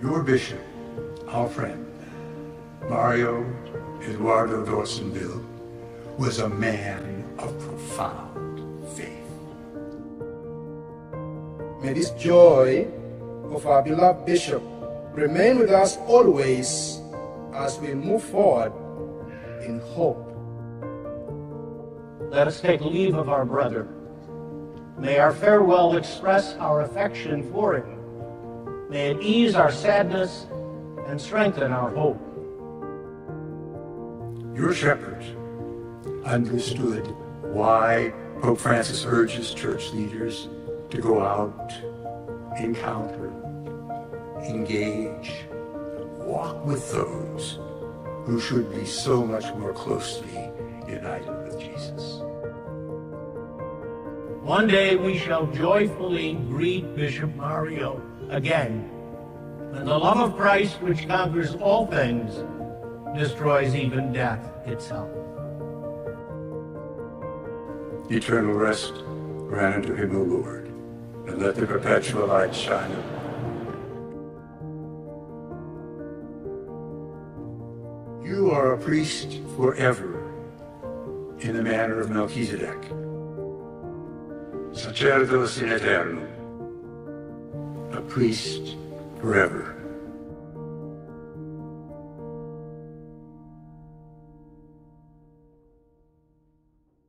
Your bishop, our friend, Mario Eduardo Dorsonville, was a man of profound faith. May this joy of our beloved bishop remain with us always as we move forward in hope. Let us take leave of our brother. May our farewell express our affection for him. May it ease our sadness and strengthen our hope. Your shepherds understood why Pope Francis urges church leaders to go out, encounter, engage, walk with those who should be so much more closely united with Jesus. One day we shall joyfully greet Bishop Mario again, and the love of Christ which conquers all things destroys even death itself. Eternal rest grant unto him, O Lord, and let the perpetual light shine upon him. You are a priest forever in the manner of Melchizedek. Sacerdos in aeternum, a priest forever.